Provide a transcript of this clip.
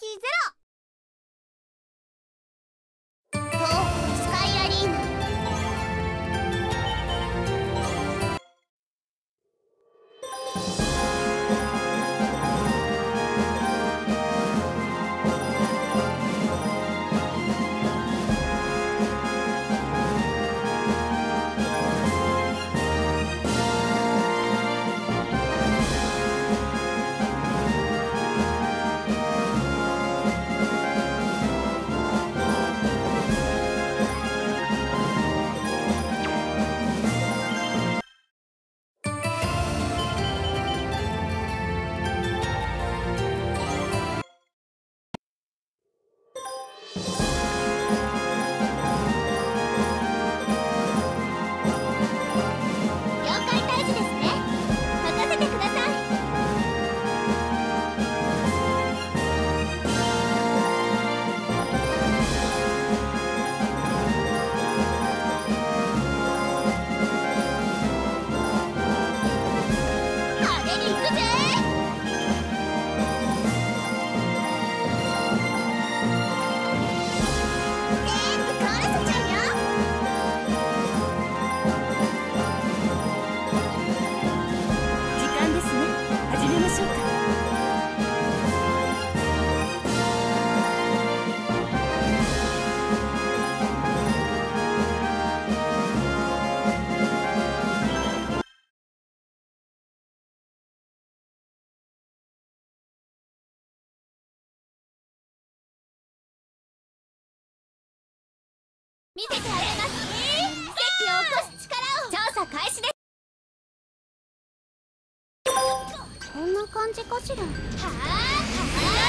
キゼロ。見せてあげます奇跡を起こす力を。調査開始です。こんな感じかしら。はあ？よ